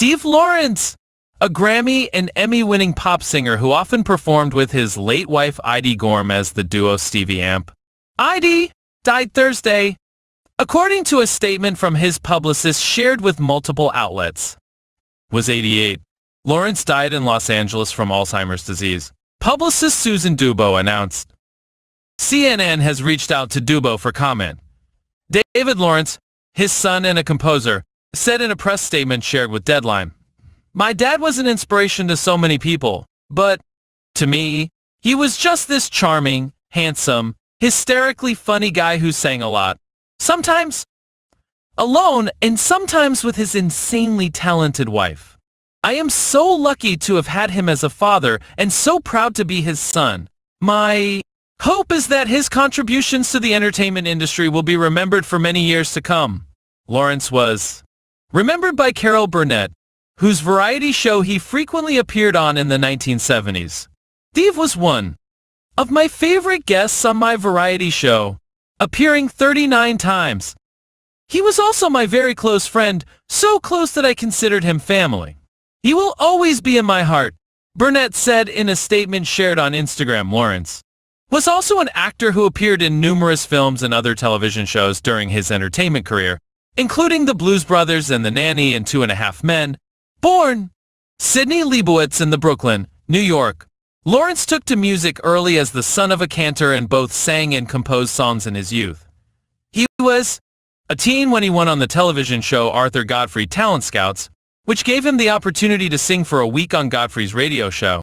Steve Lawrence, a Grammy and Emmy-winning pop singer who often performed with his late wife Eydie Gormé as the duo Stevie Amp. Eydie died Thursday, according to a statement from his publicist shared with multiple outlets. Was 88. Lawrence died in Los Angeles from Alzheimer's disease. Publicist Susan Dubow announced. CNN has reached out to Dubow for comment. David Lawrence, his son and a composer, said in a press statement shared with Deadline, My dad was an inspiration to so many people, but, to me, he was just this charming, handsome, hysterically funny guy who sang a lot. Sometimes alone and sometimes with his insanely talented wife. I am so lucky to have had him as a father and so proud to be his son. My hope is that his contributions to the entertainment industry will be remembered for many years to come. Lawrence was remembered by Carol Burnett, whose variety show he frequently appeared on in the 1970s. Steve was one of my favorite guests on my variety show, appearing 39 times. He was also my very close friend, so close that I considered him family. He will always be in my heart, Burnett said in a statement shared on Instagram. Lawrence was also an actor who appeared in numerous films and other television shows during his entertainment career, including The Blues Brothers and The Nanny and Two and a Half Men. Born Sidney Leibowitz in the Brooklyn, New York. Lawrence took to music early as the son of a cantor and both sang and composed songs in his youth. He was a teen when he went on the television show Arthur Godfrey Talent Scouts, which gave him the opportunity to sing for a week on Godfrey's radio show.